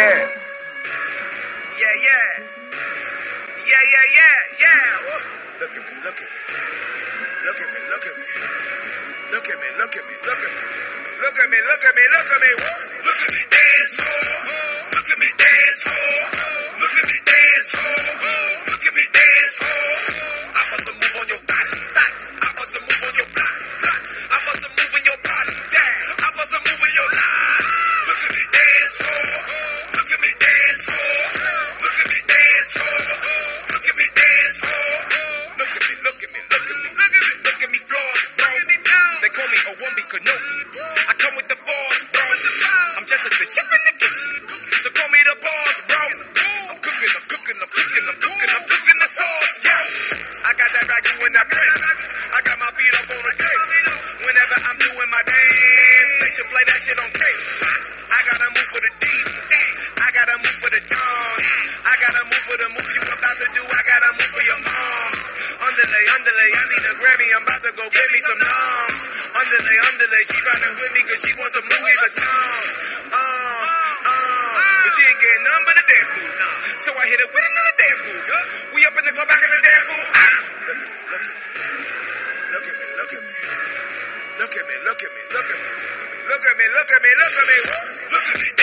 yeah. Yeah, yeah. Yeah, yeah, yeah, yeah. Woo. Look at me, look at me. Look at me, look at me. Look at me, look at me, look at me. Look at me, look at me, look at me. Woo. Call me a one B Kenobi. I come with the force, bro. I'm just a chef in the kitchen, so call me the boss, bro. I'm cooking, I'm cooking, I'm cooking, I'm cooking, I'm cooking the sauce, yo. I got that ragu in that plate. I got my feet up on the table. Whenever I'm doing my dance, they should play that shit on tape. I gotta move for the deep. I gotta move for the dawn. I gotta move for the move you about to do. I gotta move for your moms. Underlay, underlay, I need a Grammy. I'm about to go get me some. Underlay, underlay, she riding with me cause she wants a Louis Vuitton. Uh, uh, but she ain't getting none but a dance move. So I hit her with another dance move. We up in the club back in the dance move. Ah! Look at me, look at me. Look at me. Look at me, look at me, look at me. Look at me, look at me, look at me. Look at me